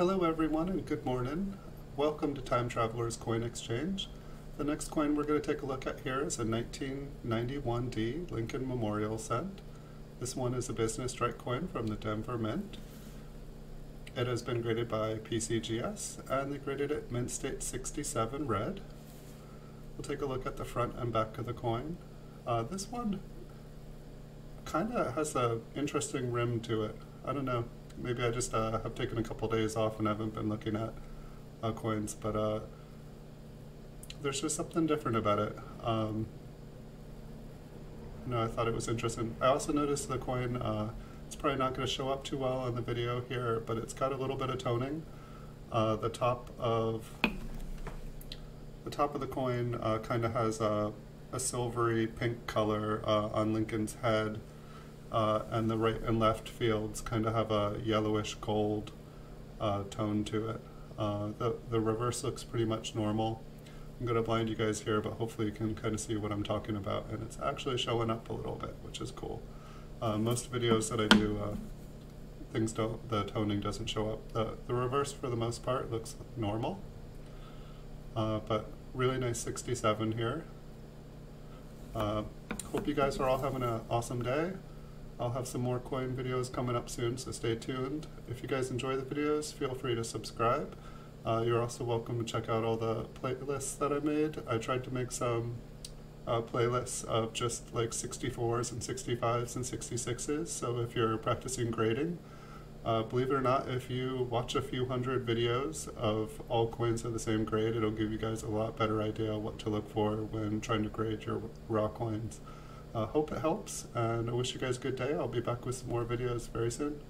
Hello everyone and good morning. Welcome to Time Traveler's Coin Exchange. The next coin we're going to take a look at here is a 1991D Lincoln Memorial Cent. This one is a business strike coin from the Denver Mint. It has been graded by PCGS and they graded it Mint State 67 red. We'll take a look at the front and back of the coin. Uh, this one kind of has an interesting rim to it. I don't know, maybe I just uh, have taken a couple days off and haven't been looking at uh, coins, but uh, there's just something different about it. Um, you know, I thought it was interesting. I also noticed the coin, uh, it's probably not going to show up too well on the video here, but it's got a little bit of toning. Uh, the top of the top of the coin uh, kind of has a, a, silvery pink color on Lincoln's head, uh, and the right and left fields kind of have a yellowish gold uh, tone to it. the, the reverse looks pretty much normal. I'm going to blind you guys here, but hopefully you can kind of see what I'm talking about. And it's actually showing up a little bit, which is cool. Uh, most videos that I do, uh, things don't, the toning doesn't show up. The, the reverse, for the most part, looks normal. Uh, but really nice 67 here. Uh, hope you guys are all having an awesome day. I'll have some more coin videos coming up soon, so stay tuned. If you guys enjoy the videos, feel free to subscribe. Uh, you're also welcome to check out all the playlists that I made. I tried to make some uh, playlists of just like 64s and 65s and 66s, so if you're practicing grading, uh, believe it or not, if you watch a few hundred videos of all coins of the same grade, it'll give you guys a lot better idea what to look for when trying to grade your raw coins. Uh, hope it helps, and I wish you guys a good day. I'll be back with some more videos very soon.